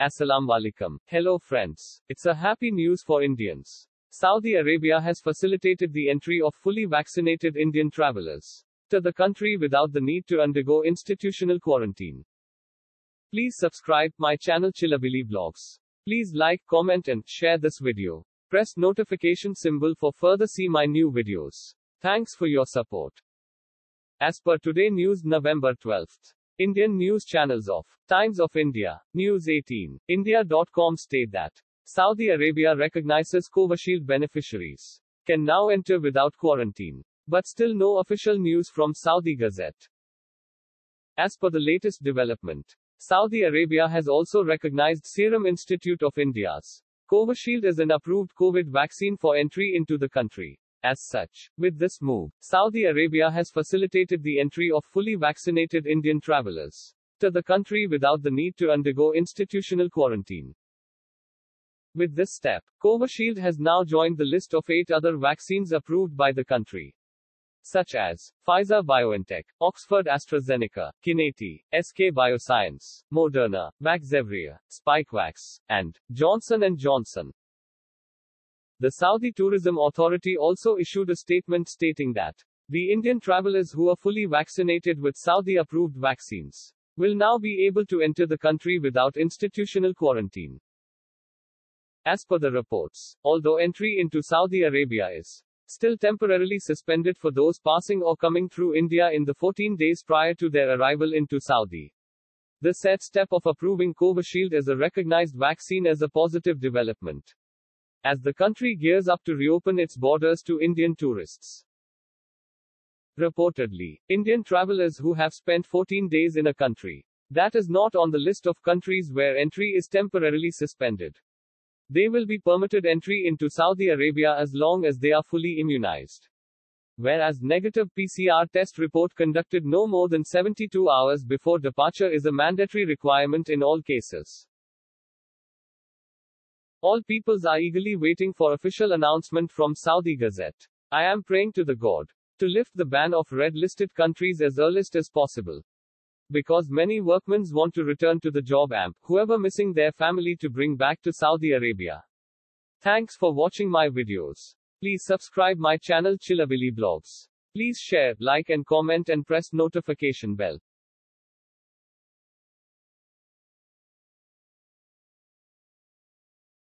Assalamu alaikum. Hello friends. It's a happy news for Indians. Saudi Arabia has facilitated the entry of fully vaccinated Indian travelers to the country without the need to undergo institutional quarantine. Please subscribe my channel Chillibilli Vlogs. Please like, comment and share this video. Press notification symbol for further see my new videos. Thanks for your support. As per today news November 12th. Indian news channels of Times of India, News 18, India.com state that Saudi Arabia recognizes Covishield beneficiaries can now enter without quarantine. But still no official news from Saudi Gazette. As per the latest development, Saudi Arabia has also recognized Serum Institute of India's Covishield as an approved COVID vaccine for entry into the country. As such, with this move, Saudi Arabia has facilitated the entry of fully vaccinated Indian travelers to the country without the need to undergo institutional quarantine. With this step, Covishield has now joined the list of eight other vaccines approved by the country such as Pfizer BioNTech, Oxford AstraZeneca, Comirnaty, SK Bioscience, Moderna, Vaxzevria, Spikevax, and Johnson & Johnson. The Saudi Tourism Authority also issued a statement stating that the Indian travelers who are fully vaccinated with Saudi approved vaccines will now be able to enter the country without institutional quarantine. As per the reports, although entry into Saudi Arabia is still temporarily suspended for those passing or coming through India in the 14 days prior to their arrival into Saudi. The said step of approving Covishield as a recognized vaccine as a positive development. As the country gears up to reopen its borders to Indian tourists. Reportedly, Indian travelers who have spent 14 days in a country that is not on the list of countries where entry is temporarily suspended they will be permitted entry into Saudi Arabia as long as they are fully immunized. Whereas negative PCR test report conducted no more than 72 hours before departure is a mandatory requirement in all cases. All peoples are eagerly waiting for official announcement from Saudi Gazette. I am praying to the God to lift the ban of red listed countries as earliest as possible because many workmen want to return to the job amp, whoever missing their family to bring back to Saudi Arabia. Thanks for watching my videos. Please subscribe my channel Chillibilli Blogs. Please share, like and comment and press notification bell.